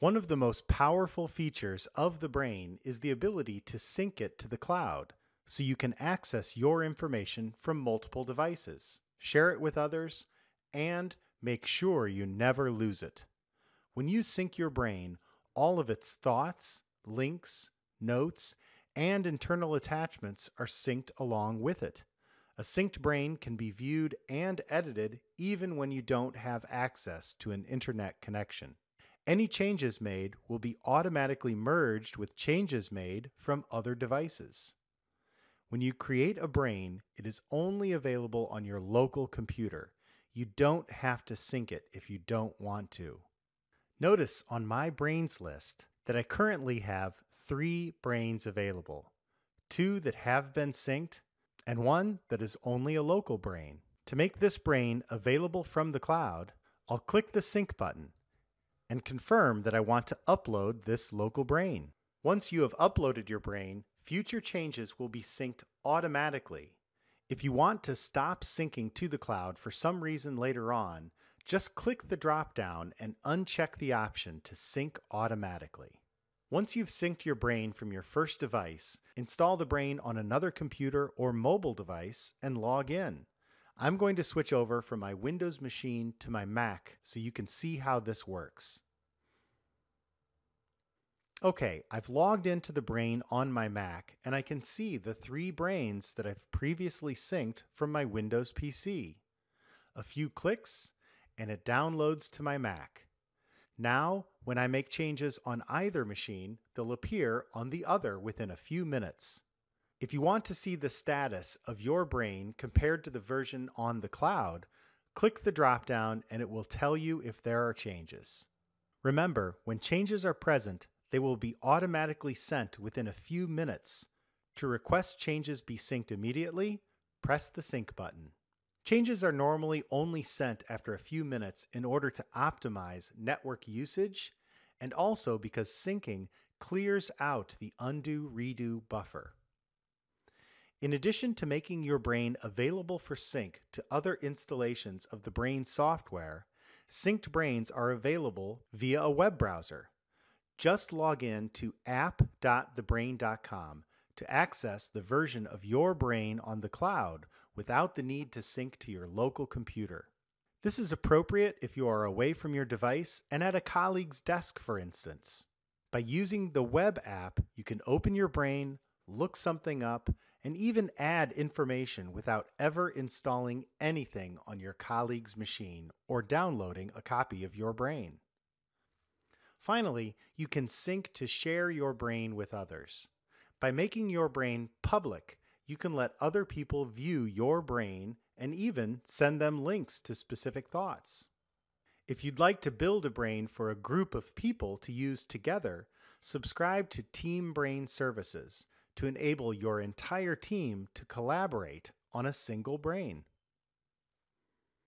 One of the most powerful features of the brain is the ability to sync it to the cloud so you can access your information from multiple devices, share it with others, and make sure you never lose it. When you sync your brain, all of its thoughts, links, notes, and internal attachments are synced along with it. A synced brain can be viewed and edited even when you don't have access to an internet connection. Any changes made will be automatically merged with changes made from other devices. When you create a brain, it is only available on your local computer. You don't have to sync it if you don't want to. Notice on my brains list that I currently have three brains available two that have been synced, and one that is only a local brain. To make this brain available from the cloud, I'll click the sync button and confirm that I want to upload this local brain. Once you have uploaded your brain, future changes will be synced automatically. If you want to stop syncing to the cloud for some reason later on, just click the drop down and uncheck the option to sync automatically. Once you've synced your brain from your first device, install the brain on another computer or mobile device and log in. I'm going to switch over from my Windows machine to my Mac so you can see how this works. Okay, I've logged into the brain on my Mac and I can see the three brains that I've previously synced from my Windows PC. A few clicks and it downloads to my Mac. Now, when I make changes on either machine, they'll appear on the other within a few minutes. If you want to see the status of your brain compared to the version on the cloud, click the drop-down and it will tell you if there are changes. Remember, when changes are present, they will be automatically sent within a few minutes. To request changes be synced immediately, press the sync button. Changes are normally only sent after a few minutes in order to optimize network usage and also because syncing clears out the undo redo buffer. In addition to making your brain available for sync to other installations of the Brain software, synced brains are available via a web browser. Just log in to app.thebrain.com to access the version of your brain on the cloud without the need to sync to your local computer. This is appropriate if you are away from your device and at a colleague's desk, for instance. By using the web app, you can open your brain, look something up, and even add information without ever installing anything on your colleague's machine or downloading a copy of your brain. Finally, you can sync to share your brain with others. By making your brain public, you can let other people view your brain and even send them links to specific thoughts. If you'd like to build a brain for a group of people to use together, subscribe to Team Brain Services to enable your entire team to collaborate on a single brain.